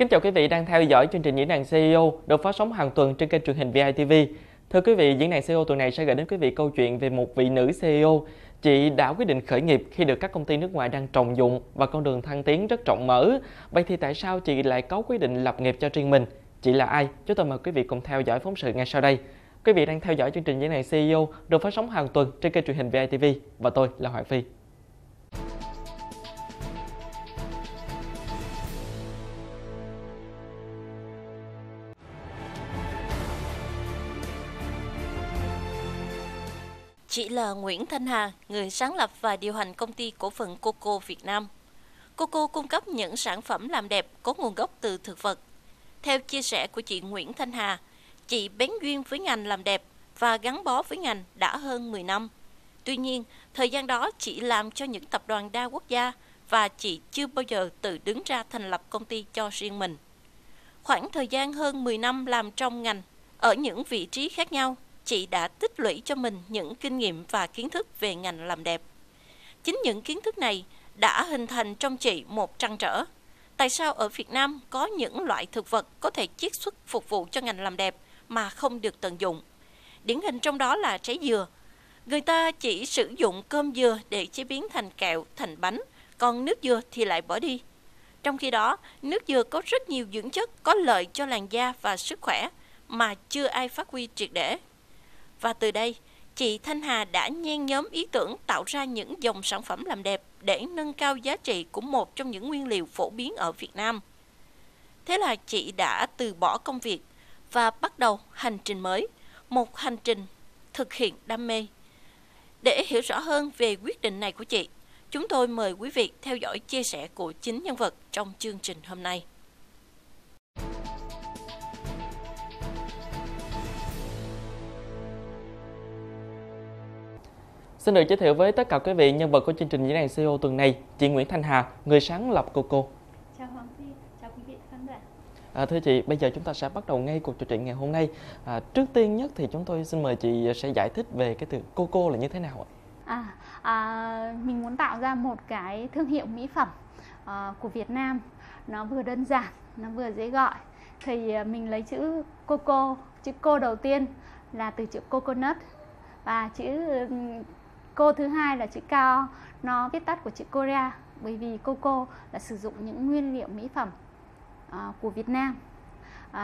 Kính chào quý vị đang theo dõi chương trình diễn đàn CEO được phát sóng hàng tuần trên kênh truyền hình VITV. Thưa quý vị, diễn đàn CEO tuần này sẽ gửi đến quý vị câu chuyện về một vị nữ CEO. Chị đã quyết định khởi nghiệp khi được các công ty nước ngoài đang trọng dụng và con đường thăng tiến rất rộng mở. Vậy thì tại sao chị lại có quyết định lập nghiệp cho riêng mình? Chị là ai? Chúng tôi mời quý vị cùng theo dõi phóng sự ngay sau đây. Quý vị đang theo dõi chương trình diễn đàn CEO được phát sóng hàng tuần trên kênh truyền hình VITV và tôi là Hoàng Phi. Chị là Nguyễn Thanh Hà, người sáng lập và điều hành công ty cổ phần Coco Việt Nam. Coco cung cấp những sản phẩm làm đẹp có nguồn gốc từ thực vật. Theo chia sẻ của chị Nguyễn Thanh Hà, chị bén duyên với ngành làm đẹp và gắn bó với ngành đã hơn 10 năm. Tuy nhiên, thời gian đó chị làm cho những tập đoàn đa quốc gia và chị chưa bao giờ tự đứng ra thành lập công ty cho riêng mình. Khoảng thời gian hơn 10 năm làm trong ngành, ở những vị trí khác nhau, chị đã tích lũy cho mình những kinh nghiệm và kiến thức về ngành làm đẹp. Chính những kiến thức này đã hình thành trong chị một trăn trở. Tại sao ở Việt Nam có những loại thực vật có thể chiết xuất phục vụ cho ngành làm đẹp mà không được tận dụng? Điển hình trong đó là trái dừa. Người ta chỉ sử dụng cơm dừa để chế biến thành kẹo, thành bánh, còn nước dừa thì lại bỏ đi. Trong khi đó, nước dừa có rất nhiều dưỡng chất có lợi cho làn da và sức khỏe mà chưa ai phát huy triệt để. Và từ đây, chị Thanh Hà đã nhen nhóm ý tưởng tạo ra những dòng sản phẩm làm đẹp để nâng cao giá trị của một trong những nguyên liệu phổ biến ở Việt Nam. Thế là chị đã từ bỏ công việc và bắt đầu hành trình mới, một hành trình thực hiện đam mê. Để hiểu rõ hơn về quyết định này của chị, chúng tôi mời quý vị theo dõi chia sẻ của chính nhân vật trong chương trình hôm nay. Xin được giới thiệu với tất cả quý vị nhân vật của chương trình diễn đàn CEO tuần này, chị Nguyễn Thanh Hà, người sáng lập Coco. Chào Hoàng Phi, chào quý vị khán giả. À, thưa chị, bây giờ chúng ta sẽ bắt đầu ngay cuộc trò chuyện ngày hôm nay. À, trước tiên nhất thì chúng tôi xin mời chị sẽ giải thích về cái từ Coco là như thế nào ạ? À, à, mình muốn tạo ra một cái thương hiệu mỹ phẩm uh, của Việt Nam nó vừa đơn giản, nó vừa dễ gọi. Thì uh, mình lấy chữ Coco, chữ cô đầu tiên là từ chữ coconut và chữ cô thứ hai là chữ cao nó viết tắt của chữ Korea bởi vì Coco là sử dụng những nguyên liệu mỹ phẩm uh, của Việt Nam uh,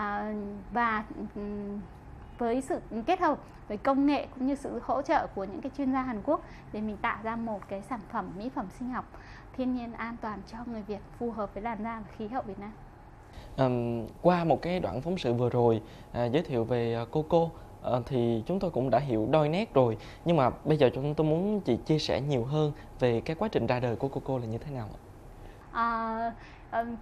và um, với sự kết hợp với công nghệ cũng như sự hỗ trợ của những cái chuyên gia Hàn Quốc để mình tạo ra một cái sản phẩm mỹ phẩm sinh học thiên nhiên an toàn cho người Việt phù hợp với làn da và khí hậu Việt Nam. Um, qua một cái đoạn phóng sự vừa rồi à, giới thiệu về à, Coco Ờ, thì chúng tôi cũng đã hiểu đôi nét rồi. Nhưng mà bây giờ chúng tôi muốn chị chia sẻ nhiều hơn về cái quá trình ra đời của cô cô là như thế nào ạ? À,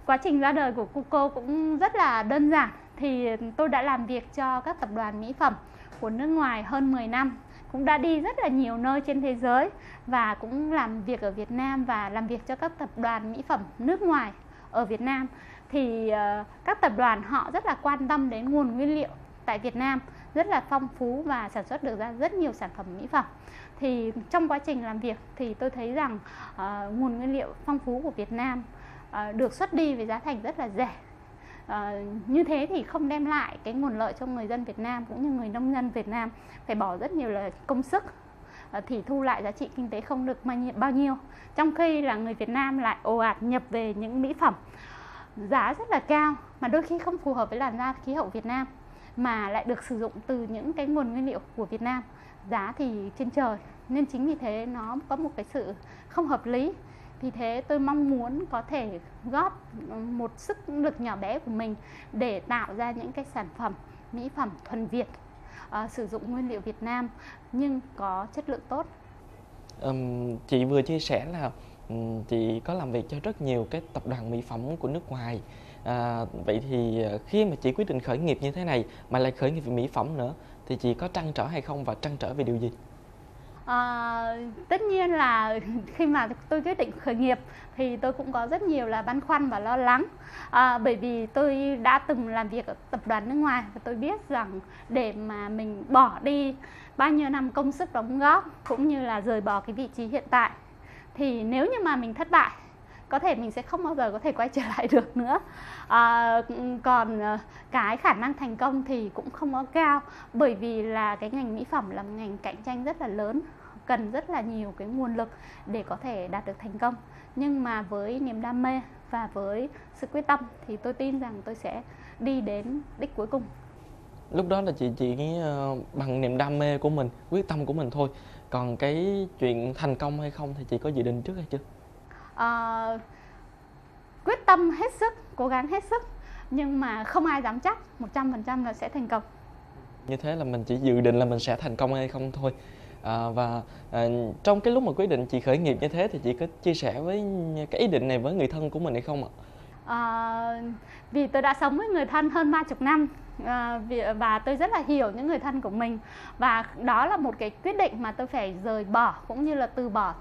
quá trình ra đời của Coco cũng rất là đơn giản. Thì tôi đã làm việc cho các tập đoàn mỹ phẩm của nước ngoài hơn 10 năm cũng đã đi rất là nhiều nơi trên thế giới và cũng làm việc ở Việt Nam và làm việc cho các tập đoàn mỹ phẩm nước ngoài ở Việt Nam. Thì ờ, các tập đoàn họ rất là quan tâm đến nguồn nguyên liệu tại Việt Nam rất là phong phú và sản xuất được ra rất nhiều sản phẩm mỹ phẩm. Thì trong quá trình làm việc thì tôi thấy rằng uh, nguồn nguyên liệu phong phú của Việt Nam uh, được xuất đi với giá thành rất là rẻ. Uh, như thế thì không đem lại cái nguồn lợi cho người dân Việt Nam cũng như người nông dân Việt Nam phải bỏ rất nhiều là công sức thì thu lại giá trị kinh tế không được bao nhiêu. Trong khi là người Việt Nam lại ồ ạt nhập về những mỹ phẩm giá rất là cao mà đôi khi không phù hợp với làn da khí hậu Việt Nam mà lại được sử dụng từ những cái nguồn nguyên liệu của Việt Nam giá thì trên trời. Nên chính vì thế nó có một cái sự không hợp lý. Vì thế tôi mong muốn có thể góp một sức lực nhỏ bé của mình để tạo ra những cái sản phẩm mỹ phẩm thuần Việt uh, sử dụng nguyên liệu Việt Nam nhưng có chất lượng tốt. Um, chị vừa chia sẻ là um, chị có làm việc cho rất nhiều cái tập đoàn mỹ phẩm của nước ngoài à, vậy thì à, khi mà chị quyết định khởi nghiệp như thế này mà lại khởi nghiệp về mỹ phẩm nữa thì chị có trăn trở hay không và trăn trở về điều gì? À, tất nhiên là khi mà tôi quyết định khởi nghiệp thì tôi cũng có rất nhiều là băn khoăn và lo lắng. À, bởi vì tôi đã từng làm việc ở tập đoàn nước ngoài và tôi biết rằng để mà mình bỏ đi bao nhiêu năm công sức đóng góp cũng như là rời bỏ cái vị trí hiện tại thì nếu như mà mình thất bại có thể mình sẽ không bao giờ có thể quay trở lại được nữa. À, còn ờ, cái khả năng thành công thì cũng không có cao bởi vì là cái ngành mỹ phẩm là một ngành cạnh tranh rất là lớn cần rất là nhiều cái nguồn lực để có thể đạt được thành công. Nhưng mà với niềm đam mê và với sự quyết tâm thì tôi tin rằng tôi sẽ đi đến đích cuối cùng. Lúc đó là chị chỉ ờ, bằng niềm đam mê của mình quyết tâm của mình thôi. Còn cái chuyện thành công hay không thì chị có dự định trước hay chưa? Uh, quyết tâm hết sức cố gắng hết sức nhưng mà không ai dám chắc 100% là sẽ thành công. Như thế là mình chỉ dự định là mình sẽ thành công hay không thôi. À, và à, trong cái lúc mà quyết định chị khởi nghiệp như thế thì chị có chia sẻ với cái ý định này với người thân của mình hay không ạ? À, vì tôi đã sống với người thân hơn ba chục năm à, và tôi rất là hiểu những người thân của mình. Và đó là một cái quyết định mà tôi phải rời bỏ cũng như là từ bỏ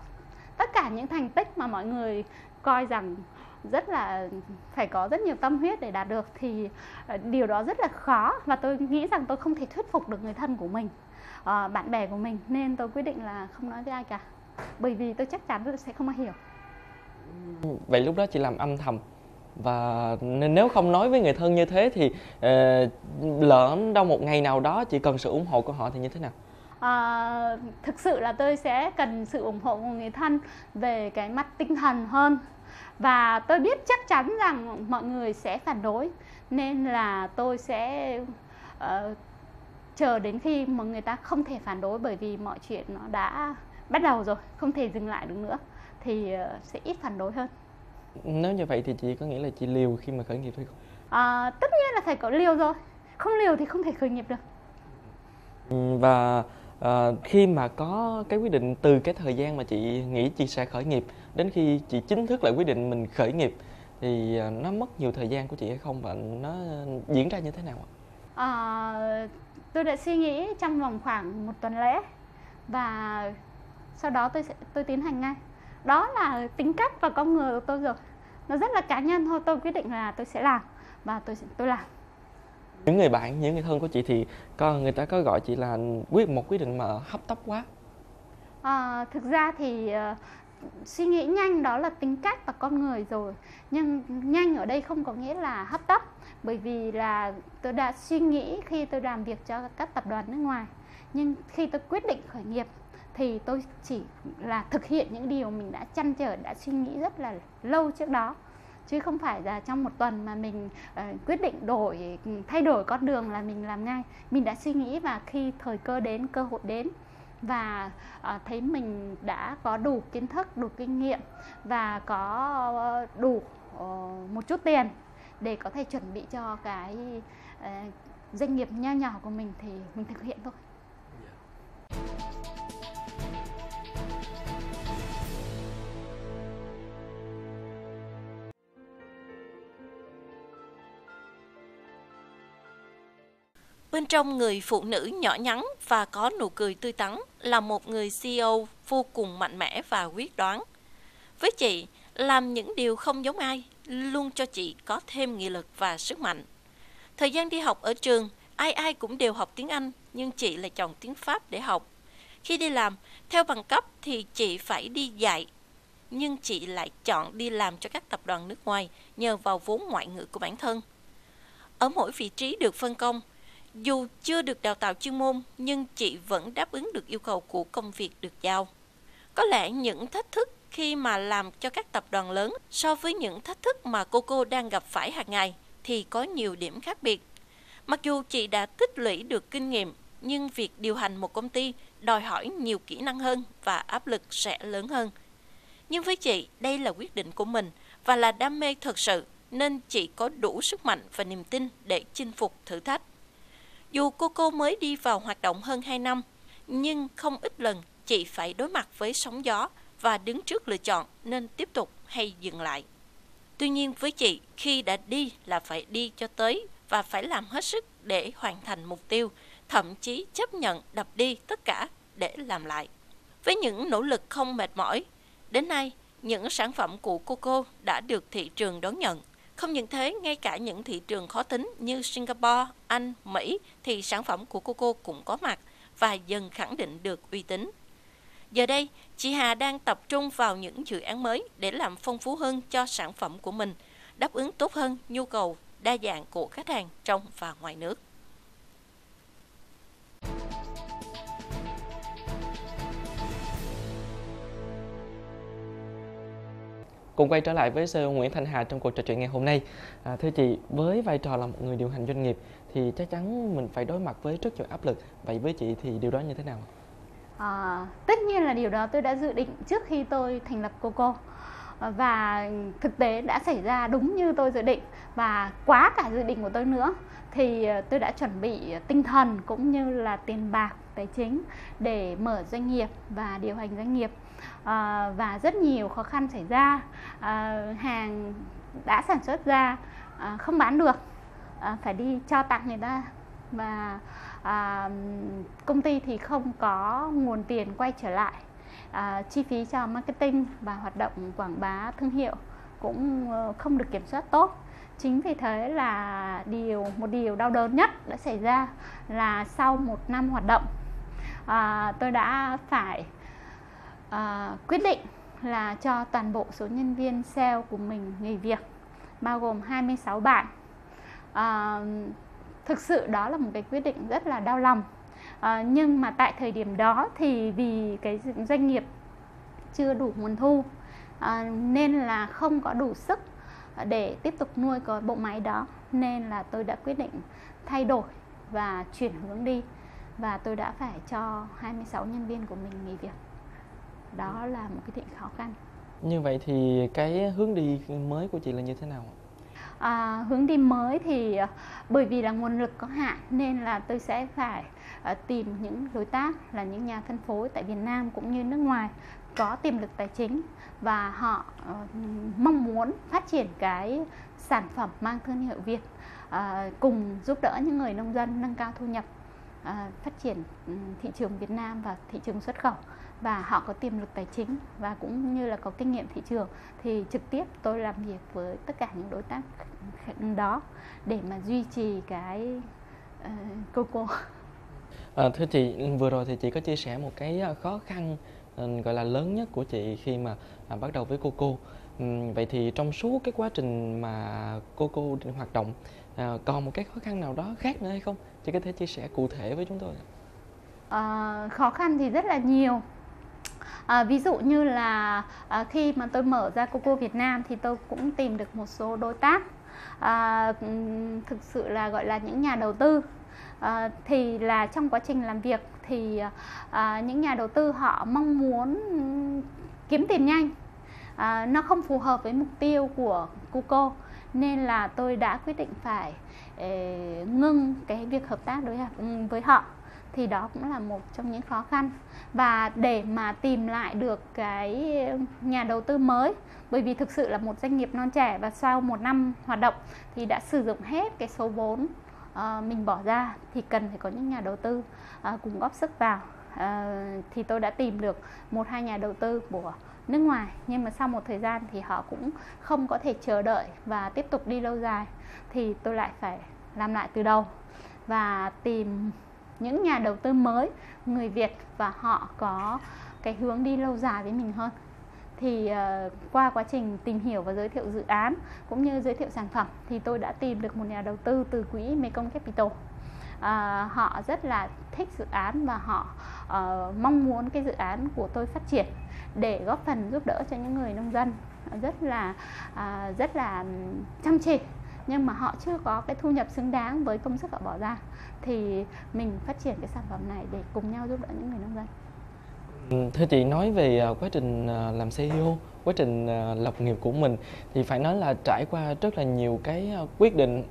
tất cả những thành tích mà mọi người coi rằng rất là phải có rất nhiều tâm huyết để đạt được thì ờ, điều đó rất là khó và tôi nghĩ rằng tôi không thể thuyết phục được người thân của mình ờ, bạn bè của mình. Nên tôi quyết định là không nói với ai cả bởi vì tôi chắc chắn sẽ không ai hiểu. Vậy lúc đó chị làm âm thầm và nếu không nói với người thân như thế thì uh, lỡ đâu một ngày nào đó chị cần sự ủng hộ của họ thì như thế nào? À, thực sự là tôi sẽ cần sự ủng hộ của người thân về cái mặt tinh thần hơn. Và tôi biết chắc chắn rằng mọi người sẽ phản đối nên là tôi sẽ uh, chờ đến khi mà người ta không thể phản đối bởi vì mọi chuyện nó đã bắt đầu rồi không thể dừng lại được nữa thì uh, sẽ ít phản đối hơn. Nếu như vậy thì chị có nghĩa là chị liều khi mà khởi nghiệp hay không? À, tất nhiên là phải có liều rồi. Không liều thì không thể khởi nghiệp được. Và à, khi mà có cái quyết định từ cái thời gian mà chị nghĩ chị sẽ khởi nghiệp đến khi chị chính thức lại quyết định mình khởi nghiệp thì ờ, nó mất nhiều thời gian của chị hay không và nó diễn ra như thế nào ạ? À, tôi đã suy nghĩ trong vòng khoảng một tuần lễ và sau đó tôi sẽ tôi tiến hành ngay. Đó là tính cách và con người của tôi rồi. Nó rất là cá nhân thôi tôi quyết định là tôi sẽ làm và tôi tôi làm những người bạn những người thân của chị thì có người ta có gọi chị là quyết một quyết định mà hấp tấp quá. À, thực ra thì uh, suy nghĩ nhanh đó là tính cách và con người rồi. Nhưng nhanh ở đây không có nghĩa là hấp tấp bởi vì là tôi đã suy nghĩ khi tôi làm việc cho các tập đoàn nước ngoài. Nhưng khi tôi quyết định khởi nghiệp thì tôi chỉ là thực hiện những điều mình đã chăn trở đã suy nghĩ rất là lâu trước đó chứ không phải là trong một tuần mà mình uh, quyết định đổi thay đổi con đường là mình làm ngay. Mình đã suy nghĩ và khi thời cơ đến cơ hội đến. Và uh, thấy mình đã có đủ kiến thức đủ kinh nghiệm và có uh, đủ uh, một chút tiền để có thể chuẩn bị cho cái uh, doanh nghiệp nho nhỏ của mình thì mình thực hiện thôi. Dạ. Bên trong người phụ nữ nhỏ nhắn và có nụ cười tươi tắn là một người CEO vô cùng mạnh mẽ và quyết đoán. Với chị, làm những điều không giống ai luôn cho chị có thêm nghị lực và sức mạnh. Thời gian đi học ở trường, ai ai cũng đều học tiếng Anh, nhưng chị lại chọn tiếng Pháp để học. Khi đi làm, theo bằng cấp thì chị phải đi dạy, nhưng chị lại chọn đi làm cho các tập đoàn nước ngoài nhờ vào vốn ngoại ngữ của bản thân. Ở mỗi vị trí được phân công, dù chưa được đào tạo chuyên môn, nhưng chị vẫn đáp ứng được yêu cầu của công việc được giao. Có lẽ những thách thức khi mà làm cho các tập đoàn lớn so với những thách thức mà cô cô đang gặp phải hàng ngày thì có nhiều điểm khác biệt. Mặc dù chị đã tích lũy được kinh nghiệm, nhưng việc điều hành một công ty đòi hỏi nhiều kỹ năng hơn và áp lực sẽ lớn hơn. Nhưng với chị, đây là quyết định của mình và là đam mê thật sự, nên chị có đủ sức mạnh và niềm tin để chinh phục thử thách. Dù cô cô mới đi vào hoạt động hơn 2 năm, nhưng không ít lần chị phải đối mặt với sóng gió và đứng trước lựa chọn nên tiếp tục hay dừng lại. Tuy nhiên với chị, khi đã đi là phải đi cho tới và phải làm hết sức để hoàn thành mục tiêu, thậm chí chấp nhận đập đi tất cả để làm lại. Với những nỗ lực không mệt mỏi, đến nay những sản phẩm của Coco đã được thị trường đón nhận không những thế, ngay cả những thị trường khó tính như Singapore, Anh, Mỹ thì sản phẩm của Coco cũng có mặt và dần khẳng định được uy tín. Giờ đây, chị Hà đang tập trung vào những dự án mới để làm phong phú hơn cho sản phẩm của mình, đáp ứng tốt hơn nhu cầu đa dạng của khách hàng trong và ngoài nước. Cùng quay trở lại với CEO Nguyễn Thanh Hà trong cuộc trò chuyện ngày hôm nay. À, thưa chị, với vai trò là một người điều hành doanh nghiệp thì chắc chắn mình phải đối mặt với rất nhiều áp lực. Vậy với chị thì điều đó như thế nào? À, tất nhiên là điều đó tôi đã dự định trước khi tôi thành lập Coco à, và thực tế đã xảy ra đúng như tôi dự định và quá cả dự định của tôi nữa thì à, tôi đã chuẩn bị tinh thần cũng như là tiền bạc tài chính để mở doanh nghiệp và điều hành doanh nghiệp à, và rất nhiều khó khăn xảy ra. À, hàng đã sản xuất ra à, không bán được. À, phải đi cho tặng người ta. Và à, công ty thì không có nguồn tiền quay trở lại. À, chi phí cho marketing và hoạt động quảng bá thương hiệu cũng không được kiểm soát tốt. Chính vì thế là điều một điều đau đớn nhất đã xảy ra là sau một năm hoạt động à, tôi đã phải uh, quyết định là cho toàn bộ số nhân viên sale của mình nghỉ việc bao gồm 26 bạn. À, thực sự đó là một cái quyết định rất là đau lòng. À, nhưng mà tại thời điểm đó thì vì cái doanh nghiệp chưa đủ nguồn thu à, nên là không có đủ sức để tiếp tục nuôi cái bộ máy đó nên là tôi đã quyết định thay đổi và chuyển hướng đi. Và tôi đã phải cho 26 nhân viên của mình nghỉ việc đó là một cái chuyện khó khăn. Như vậy thì cái hướng đi mới của chị là như thế nào à, hướng đi mới thì à, bởi vì là nguồn lực có hạn nên là tôi sẽ phải à, tìm những đối tác là những nhà phân phối tại Việt Nam cũng như nước ngoài có tiềm lực tài chính và họ uh, mong muốn phát triển cái sản phẩm mang thương hiệu Việt uh, cùng giúp đỡ những người nông dân nâng cao thu nhập À, phát triển ừ, thị trường Việt Nam và thị trường xuất khẩu và họ có tiềm lực tài chính và cũng như là có kinh nghiệm thị trường thì trực tiếp tôi làm việc với tất cả những đối tác đó để mà duy trì cái uh, Coco. À, thưa chị, vừa rồi thì chị có chia sẻ một cái khó khăn ừ, gọi là lớn nhất của chị khi mà à, bắt đầu với Coco. Ừ, vậy thì trong suốt cái quá trình mà Coco hoạt động à, còn một cái khó khăn nào đó khác nữa hay không? Chị có thể chia sẻ cụ thể với chúng tôi. À, khó khăn thì rất là nhiều. À, ví dụ như là à, khi mà tôi mở ra Coco Việt Nam thì tôi cũng tìm được một số đối tác à, thực sự là gọi là những nhà đầu tư. À, thì là trong quá trình làm việc thì à, những nhà đầu tư họ mong muốn kiếm tiền nhanh. À, nó không phù hợp với mục tiêu của Coco nên là tôi đã quyết định phải ngưng cái việc hợp tác đối ừ, với họ thì đó cũng là một trong những khó khăn. Và để mà tìm lại được cái nhà đầu tư mới bởi vì thực sự là một doanh nghiệp non trẻ và sau một năm hoạt động thì đã sử dụng hết cái số vốn uh, mình bỏ ra thì cần phải có những nhà đầu tư uh, cùng góp sức vào. Uh, thì tôi đã tìm được một hai nhà đầu tư của nước ngoài nhưng mà sau một thời gian thì họ cũng không có thể chờ đợi và tiếp tục đi lâu dài thì tôi lại phải làm lại từ đầu và tìm những nhà đầu tư mới người Việt và họ có cái hướng đi lâu dài với mình hơn. Thì uh, qua quá trình tìm hiểu và giới thiệu dự án cũng như giới thiệu sản phẩm thì tôi đã tìm được một nhà đầu tư từ quỹ Mekong Capital. Uh, họ rất là thích dự án và họ uh, mong muốn cái dự án của tôi phát triển để góp phần giúp đỡ cho những người nông dân rất là uh, rất là chăm chỉ nhưng mà họ chưa có cái thu nhập xứng đáng với công sức họ bỏ ra. Thì mình phát triển cái sản phẩm này để cùng nhau giúp đỡ những người nông dân. Ừ, thưa chị nói về à, quá trình à, làm CEO quá trình à, lập nghiệp của mình thì phải nói là trải qua rất là nhiều cái quyết định.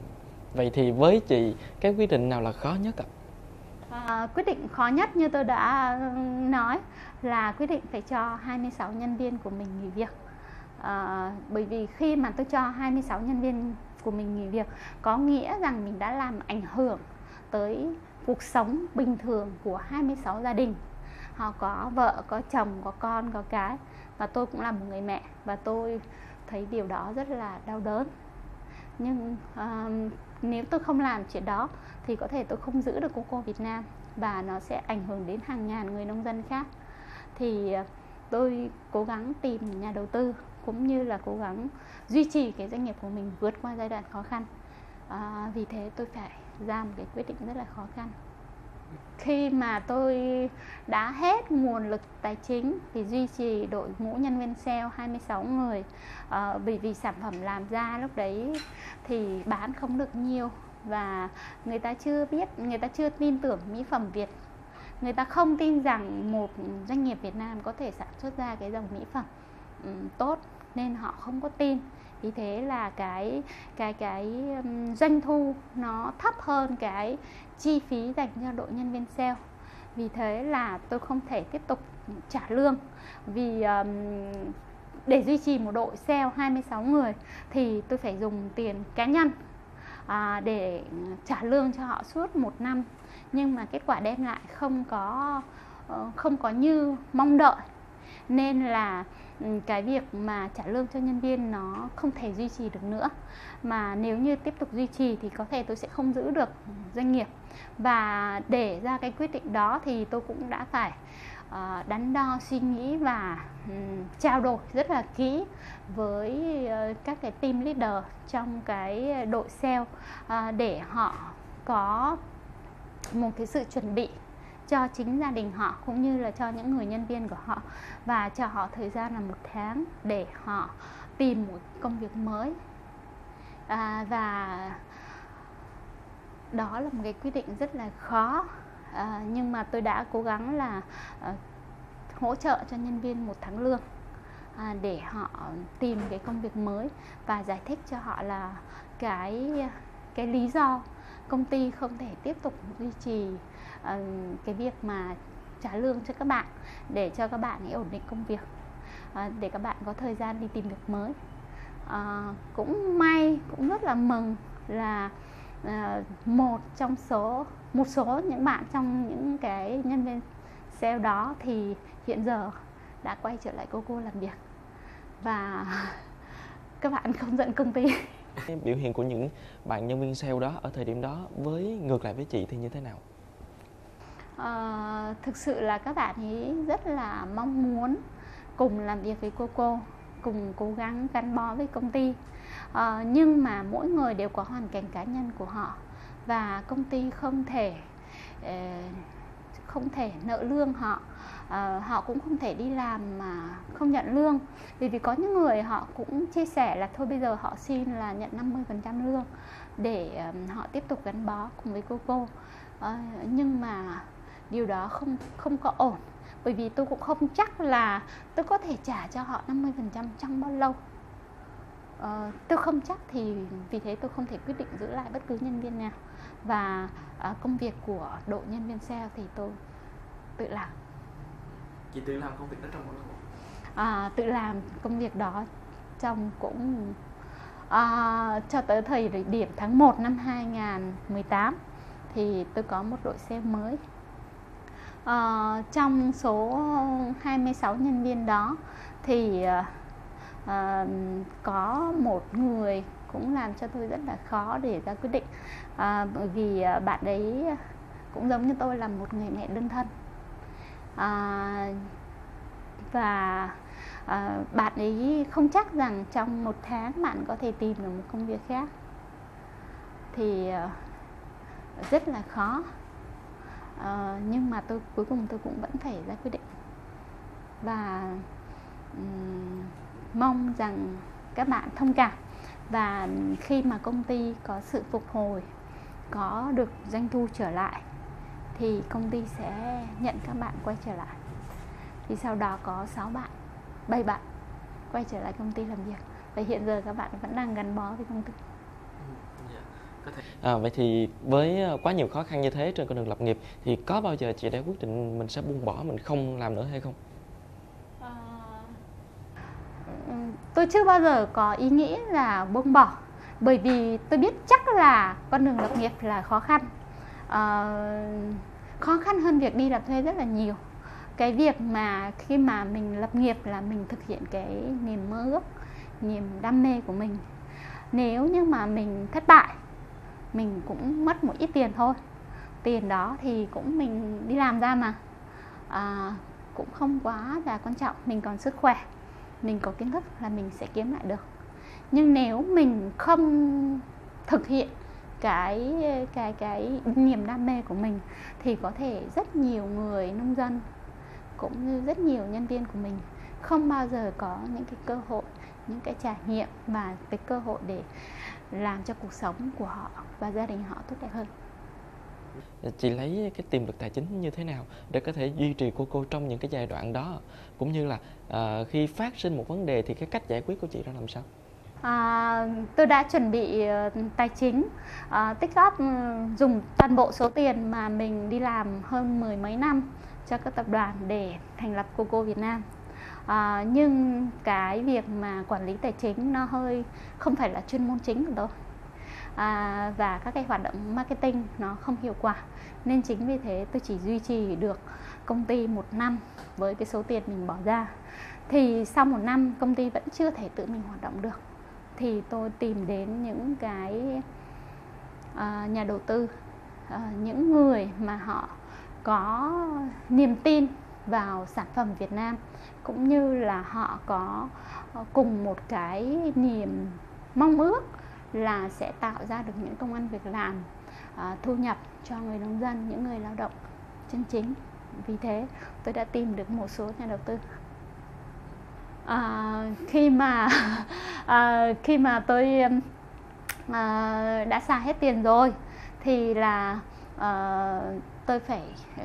Vậy thì với chị cái quyết định nào là khó nhất ạ? À, quyết định khó nhất như tôi đã nói là quyết định phải cho 26 nhân viên của mình nghỉ việc. À, bởi vì khi mà tôi cho 26 nhân viên của mình nghỉ việc có nghĩa rằng mình đã làm ảnh hưởng tới cuộc sống bình thường của 26 gia đình. Họ có vợ có chồng có con có cái và tôi cũng là một người mẹ và tôi thấy điều đó rất là đau đớn. Nhưng uh, nếu tôi không làm chuyện đó thì có thể tôi không giữ được cô cô Việt Nam và nó sẽ ảnh hưởng đến hàng ngàn người nông dân khác. Thì ờ, tôi cố gắng tìm nhà đầu tư cũng như là cố gắng duy trì cái doanh nghiệp của mình vượt qua giai đoạn khó khăn. À, vì thế tôi phải ra một cái quyết định rất là khó khăn. Khi mà tôi đã hết nguồn lực tài chính thì duy trì đội ngũ nhân viên sale 26 người. À, bởi vì sản phẩm làm ra lúc đấy thì bán không được nhiều và người ta chưa biết người ta chưa tin tưởng mỹ phẩm Việt người ta không tin rằng một doanh nghiệp Việt Nam có thể sản xuất ra cái dòng mỹ phẩm um, tốt nên họ không có tin. Vì thế là cái cái cái um, doanh thu nó thấp hơn cái chi phí dành cho đội nhân viên sale. Vì thế là tôi không thể tiếp tục trả lương. Vì um, để duy trì một đội sale 26 người thì tôi phải dùng tiền cá nhân à, để trả lương cho họ suốt một năm nhưng mà kết quả đem lại không có ờ, không có như mong đợi. Nên là ừ, cái việc mà trả lương cho nhân viên nó không thể duy trì được nữa. Mà nếu như tiếp tục duy trì thì có thể tôi sẽ không giữ được doanh nghiệp. Và để ra cái quyết định đó thì tôi cũng đã phải ờ, đắn đo suy nghĩ và ừ, trao đổi rất là kỹ với ờ, các cái team leader trong cái đội sale để họ có một cái sự chuẩn bị cho chính gia đình họ cũng như là cho những người nhân viên của họ và cho họ thời gian là một tháng để họ tìm một công việc mới. À, và đó là một cái quyết định rất là khó. À, nhưng mà tôi đã cố gắng là à, hỗ trợ cho nhân viên một tháng lương à, để họ tìm cái công việc mới và giải thích cho họ là cái cái lý do công ty không thể tiếp tục duy trì uh, cái việc mà trả lương cho các bạn để cho các bạn ấy ổn định công việc uh, để các bạn có thời gian đi tìm việc mới. Uh, cũng may cũng rất là mừng là uh, một trong số một số những bạn trong những cái nhân viên sale đó thì hiện giờ đã quay trở lại cô cô làm việc. Và các bạn không giận công ty biểu hiện của những bạn nhân viên sale đó ở thời điểm đó với ngược lại với chị thì như thế nào? À, thực sự là các bạn ấy rất là mong muốn cùng làm việc với cô cô cùng cố gắng gắn bó với công ty. À, nhưng mà mỗi người đều có hoàn cảnh cá nhân của họ và công ty không thể ờ, không thể nợ lương họ. À, họ cũng không thể đi làm mà không nhận lương. Vì vì có những người họ cũng chia sẻ là thôi bây giờ họ xin là nhận 50% lương để um, họ tiếp tục gắn bó cùng với cô cô. À, nhưng mà điều đó không không có ổn. Bởi vì tôi cũng không chắc là tôi có thể trả cho họ 50% trong bao lâu. À, tôi không chắc thì vì thế tôi không thể quyết định giữ lại bất cứ nhân viên nào và à, công việc của đội nhân viên sale thì tôi tự làm. Chị tự làm công việc đó trong bao lâu à, tự làm công việc đó trong cũng à, cho tới thời điểm tháng 1 năm 2018 thì tôi có một đội xe mới. À, trong số 26 nhân viên đó thì à, có một người cũng làm cho tôi rất là khó để ra quyết định. À, bởi vì à, bạn ấy cũng giống như tôi là một người mẹ đơn thân. À, và à, bạn ấy không chắc rằng trong một tháng bạn có thể tìm được một công việc khác. Thì à, rất là khó. À, nhưng mà tôi cuối cùng tôi cũng vẫn phải ra quyết định. Và um, mong rằng các bạn thông cảm và khi mà công ty có sự phục hồi có được doanh thu trở lại thì công ty sẽ nhận các bạn quay trở lại. Thì sau đó có 6 bạn 7 bạn quay trở lại công ty làm việc. Và hiện giờ các bạn vẫn đang gắn bó với công ty. À, vậy thì với ờ, quá nhiều khó khăn như thế trên con đường lập nghiệp thì có bao giờ chị đã quyết định mình sẽ buông bỏ mình không làm nữa hay không? À, tôi chưa bao giờ có ý nghĩ là buông bỏ bởi vì tôi biết chắc là con đường lập nghiệp là khó khăn. À, khó khăn hơn việc đi làm thuê rất là nhiều. Cái việc mà khi mà mình lập nghiệp là mình thực hiện cái niềm mơ ước niềm đam mê của mình. Nếu như mà mình thất bại mình cũng mất một ít tiền thôi. Tiền đó thì cũng mình đi làm ra mà. À, cũng không quá là quan trọng mình còn sức khỏe mình có kiến thức là mình sẽ kiếm lại được. Nhưng nếu mình không thực hiện cái cái cái niềm đam mê của mình, thì có thể rất nhiều người nông dân cũng như rất nhiều nhân viên của mình không bao giờ có những cái cơ hội, những cái trải nghiệm và cái cơ hội để làm cho cuộc sống của họ và gia đình họ tốt đẹp hơn. Chị lấy cái tiềm lực tài chính như thế nào để có thể duy trì cô cô trong những cái giai đoạn đó? Cũng như là uh, khi phát sinh một vấn đề thì cái cách giải quyết của chị ra làm sao? À, tôi đã chuẩn bị uh, tài chính uh, tích góp uh, dùng toàn bộ số tiền mà mình đi làm hơn mười mấy năm cho các tập đoàn để thành lập Coco Việt Nam. À, nhưng cái việc mà quản lý tài chính nó hơi không phải là chuyên môn chính của tôi. À, và các cái hoạt động marketing nó không hiệu quả. Nên chính vì thế tôi chỉ duy trì được công ty một năm với cái số tiền mình bỏ ra. Thì sau một năm công ty vẫn chưa thể tự mình hoạt động được. Thì tôi tìm đến những cái uh, nhà đầu tư uh, những người mà họ có niềm tin vào sản phẩm Việt Nam cũng như là họ có cùng một cái niềm mong ước là sẽ tạo ra được những công ăn việc làm uh, thu nhập cho người nông dân những người lao động chân chính vì thế tôi đã tìm được một số nhà đầu tư. À, khi mà à, khi mà tôi um, à, đã xài hết tiền rồi thì là à, tôi phải ừ,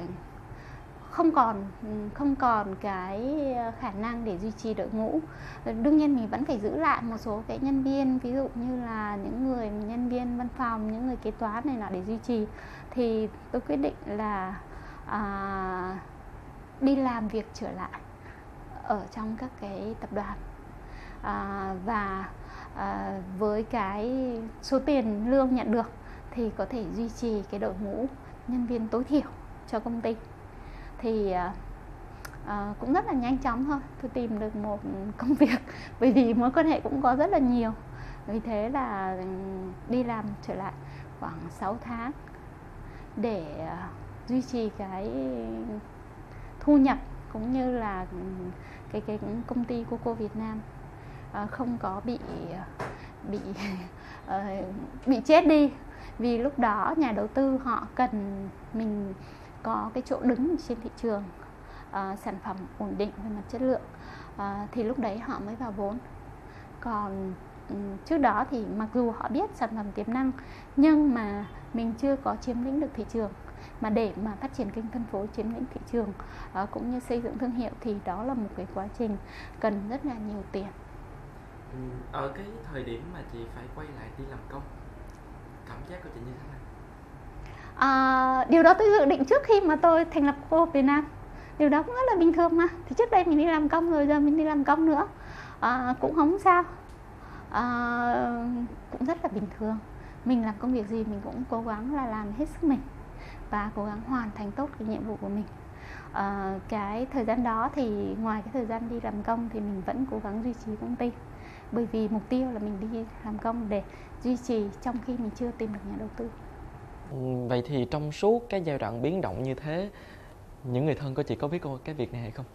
không còn ừ, không còn cái ờ, khả năng để duy trì đội ngũ. Ờ, đương nhiên mình vẫn phải giữ lại một số cái nhân viên ví dụ như là những người nhân viên văn phòng những người kế toán này là để duy trì. Thì tôi quyết định là à, đi làm việc trở lại ở trong các cái tập đoàn. À, và à, với cái số tiền lương nhận được thì có thể duy trì cái đội ngũ nhân viên tối thiểu cho công ty. Thì à, à, cũng rất là nhanh chóng thôi tôi tìm được một công việc bởi vì mối quan hệ cũng có rất là nhiều. Vì thế là ừ, đi làm trở lại khoảng 6 tháng để à, duy trì cái thu nhập cũng như là cái cái công ty của cô Việt Nam. À, không có bị bị ờ, bị chết đi. Vì lúc đó nhà đầu tư họ cần mình có cái chỗ đứng trên thị trường à, sản phẩm ổn định về mặt chất lượng à, thì lúc đấy họ mới vào vốn. Còn ừ, trước đó thì mặc dù họ biết sản phẩm tiềm năng nhưng mà mình chưa có chiếm lĩnh được thị trường mà để mà phát triển kênh phân phối chiếm lĩnh thị trường uh, cũng như xây dựng thương hiệu thì đó là một cái quá trình cần rất là nhiều tiền. Ừ, ở cái thời điểm mà chị phải quay lại đi làm công cảm giác của chị như thế nào? À, điều đó tôi dự định trước khi mà tôi thành lập cô Việt Nam. Điều đó cũng rất là bình thường mà. Thì trước đây mình đi làm công rồi giờ mình đi làm công nữa. À, cũng không sao. À, cũng rất là bình thường. Mình làm công việc gì mình cũng cố gắng là làm hết sức mình và cố gắng hoàn thành tốt cái nhiệm vụ của mình. À, cái thời gian đó thì ngoài cái thời gian đi làm công thì mình vẫn cố gắng duy trì công ty. Bởi vì mục tiêu là mình đi làm công để duy trì trong khi mình chưa tìm được nhà đầu tư. Ừ, vậy thì trong suốt cái giai đoạn biến động như thế những người thân của chị có biết cái việc này hay không?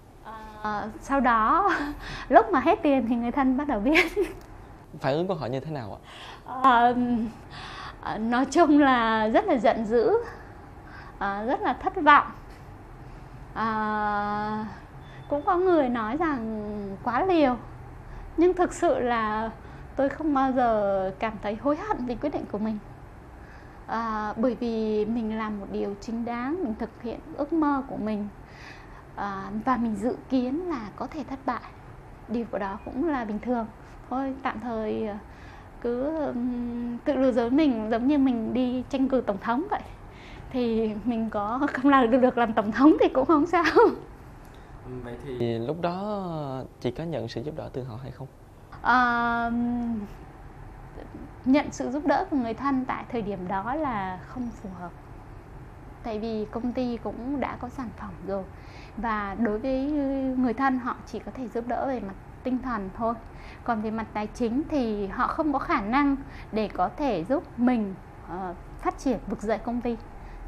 À, sau đó lúc mà hết tiền thì người thân bắt đầu biết. Phản ứng của họ như thế nào ạ? À, nói chung là rất là giận dữ à, rất là thất vọng. À, cũng có người nói rằng quá liều. Nhưng thực sự là tôi không bao giờ cảm thấy hối hận vì quyết định của mình. À, bởi vì mình làm một điều chính đáng mình thực hiện ước mơ của mình. À, và mình dự kiến là có thể thất bại. Điều của đó cũng là bình thường. Thôi tạm thời cứ tự lừa dối mình giống như mình đi tranh cử tổng thống vậy thì mình có không làm được được làm tổng thống thì cũng không sao. Vậy thì lúc đó chị có nhận sự giúp đỡ từ họ hay không? À, nhận sự giúp đỡ của người thân tại thời điểm đó là không phù hợp. Tại vì công ty cũng đã có sản phẩm rồi và đối với người thân họ chỉ có thể giúp đỡ về mặt tinh thần thôi. Còn về mặt tài chính thì họ không có khả năng để có thể giúp mình uh, phát triển vực dậy công ty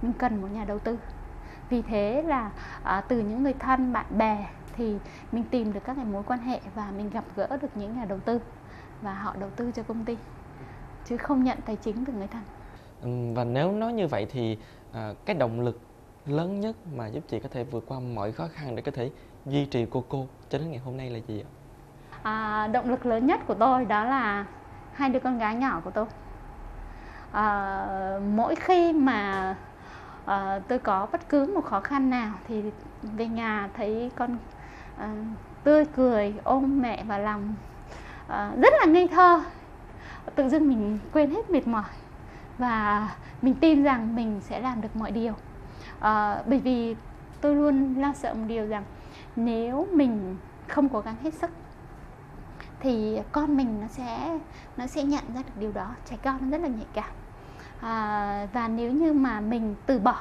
mình cần một nhà đầu tư vì thế là à, từ những người thân bạn bè thì mình tìm được các cái mối quan hệ và mình gặp gỡ được những nhà đầu tư và họ đầu tư cho công ty chứ không nhận tài chính từ người thân và nếu nói như vậy thì à, cái động lực lớn nhất mà giúp chị có thể vượt qua mọi khó khăn để có thể duy trì cô cô cho đến ngày hôm nay là gì ạ? À, động lực lớn nhất của tôi đó là hai đứa con gái nhỏ của tôi. À, mỗi khi mà uh, tôi có bất cứ một khó khăn nào thì về nhà thấy con uh, tươi cười ôm mẹ vào lòng uh, rất là ngây thơ. Tự dưng mình quên hết mệt mỏi và mình tin rằng mình sẽ làm được mọi điều. À, bởi vì tôi luôn lo sợ một điều rằng nếu mình không cố gắng hết sức thì con mình nó sẽ nó sẽ nhận ra được điều đó trẻ con nó rất là nhạy cảm à, và nếu như mà mình từ bỏ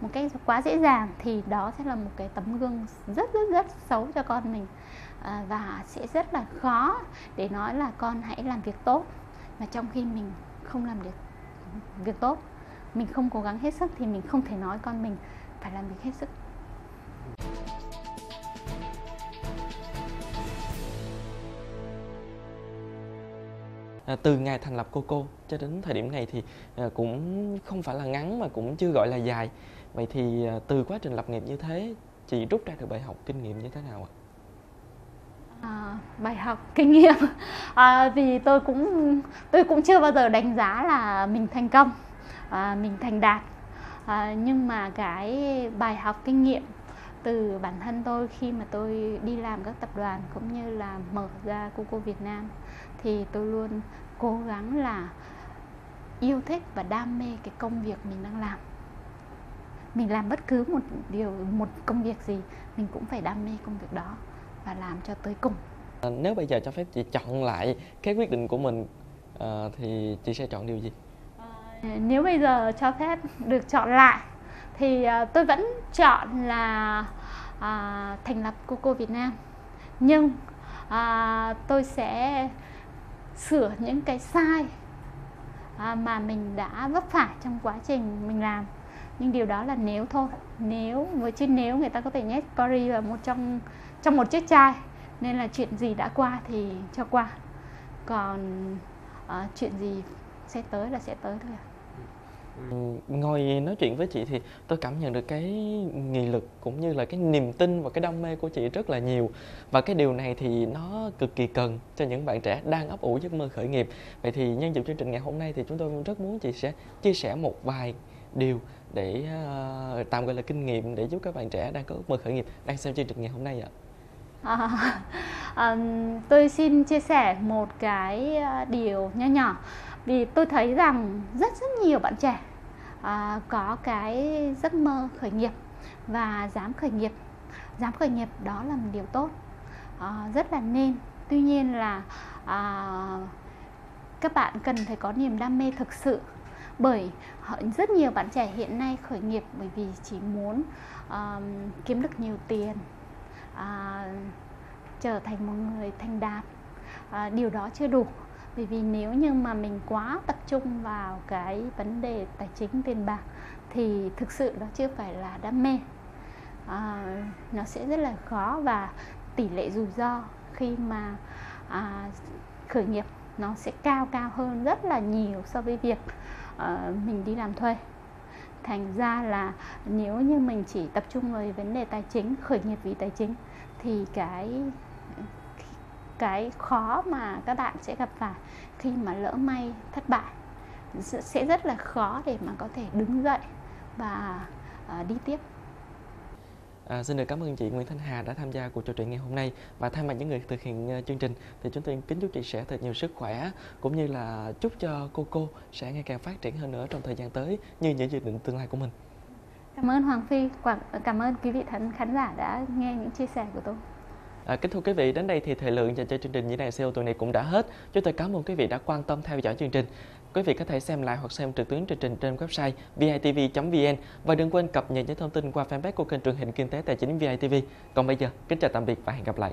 một cách quá dễ dàng thì đó sẽ là một cái tấm gương rất rất rất xấu cho con mình. À, và sẽ rất là khó để nói là con hãy làm việc tốt. Mà trong khi mình không làm được việc tốt mình không cố gắng hết sức thì mình không thể nói con mình phải làm việc hết sức. À, từ ngày thành lập Coco cho đến thời điểm này thì à, cũng không phải là ngắn mà cũng chưa gọi là dài. Vậy thì à, từ quá trình lập nghiệp như thế chị rút ra được bài học kinh nghiệm như thế nào ạ? À, bài học kinh nghiệm. À, vì tôi cũng tôi cũng chưa bao giờ đánh giá là mình thành công à, mình thành đạt. À, nhưng mà cái bài học kinh nghiệm từ bản thân tôi khi mà tôi đi làm các tập đoàn cũng như là mở ra Coco Việt Nam thì tôi luôn cố gắng là yêu thích và đam mê cái công việc mình đang làm. Mình làm bất cứ một điều một công việc gì mình cũng phải đam mê công việc đó và làm cho tới cùng. À, nếu bây giờ cho phép chị chọn lại cái quyết định của mình à, thì chị sẽ chọn điều gì? À, nếu bây giờ cho phép được chọn lại thì à, tôi vẫn chọn là à, thành lập Coco Việt Nam. Nhưng à, tôi sẽ sửa những cái sai à, mà mình đã vấp phải trong quá trình mình làm. Nhưng điều đó là nếu thôi. Nếu với chữ nếu người ta có thể nhét Paris vào một trong trong một chiếc chai nên là chuyện gì đã qua thì cho qua. Còn uh, chuyện gì sẽ tới là sẽ tới thôi à ngồi nói chuyện với chị thì tôi cảm nhận được cái nghị lực cũng như là cái niềm tin và cái đam mê của chị rất là nhiều. Và cái điều này thì nó cực kỳ cần cho những bạn trẻ đang ấp ủ giấc mơ khởi nghiệp. Vậy thì nhân dịp chương trình ngày hôm nay thì chúng tôi rất muốn chị sẽ chia sẻ một vài điều để uh, tạm gọi là kinh nghiệm để giúp các bạn trẻ đang có ước mơ khởi nghiệp đang xem chương trình ngày hôm nay ạ. À, um, tôi xin chia sẻ một cái ờ, điều nho nhỏ. Vì tôi thấy rằng rất rất nhiều bạn trẻ à, có cái giấc mơ khởi nghiệp và dám khởi nghiệp. Dám khởi nghiệp đó là một điều tốt. À, rất là nên. Tuy nhiên là à, các bạn cần phải có niềm đam mê thực sự. Bởi rất nhiều bạn trẻ hiện nay khởi nghiệp bởi vì chỉ muốn uh, kiếm được nhiều tiền uh, trở thành một người thành đạt. Uh, điều đó chưa đủ bởi vì nếu như mà mình quá tập trung vào cái vấn đề tài chính tiền bạc thì thực sự đó chưa phải là đam mê. À, nó sẽ rất là khó và tỷ lệ rủi ro khi mà à, khởi nghiệp nó sẽ cao cao hơn rất là nhiều so với việc uh, mình đi làm thuê. Thành ra là nếu như mình chỉ tập trung vào vấn đề tài chính khởi nghiệp vì tài chính thì cái cái khó mà các bạn sẽ gặp phải khi mà lỡ may thất bại sẽ rất là khó để mà có thể đứng dậy và uh, đi tiếp À, xin được cảm ơn chị Nguyễn Thanh Hà đã tham gia cuộc trò chuyện ngày hôm nay và thay mặt những người thực hiện uh, chương trình thì chúng tôi kính chúc chị sẽ thật nhiều sức khỏe cũng như là chúc cho cô cô sẽ ngày càng phát triển hơn nữa trong thời gian tới như những dự định tương lai của mình. Cảm ơn Hoàng Phi, cảm ơn quý vị khán khán giả đã nghe những chia sẻ của tôi. À, kính thưa quý vị, đến đây thì thời lượng dành cho chương trình như này CEO tuần này cũng đã hết. Chúng tôi cảm ơn quý vị đã quan tâm theo dõi chương trình. Quý vị có thể xem lại hoặc xem trực tuyến chương trình trên website vitv.vn và đừng quên cập nhật những thông tin qua fanpage của kênh truyền hình kinh tế tài chính VITV. Còn bây giờ, kính chào tạm biệt và hẹn gặp lại.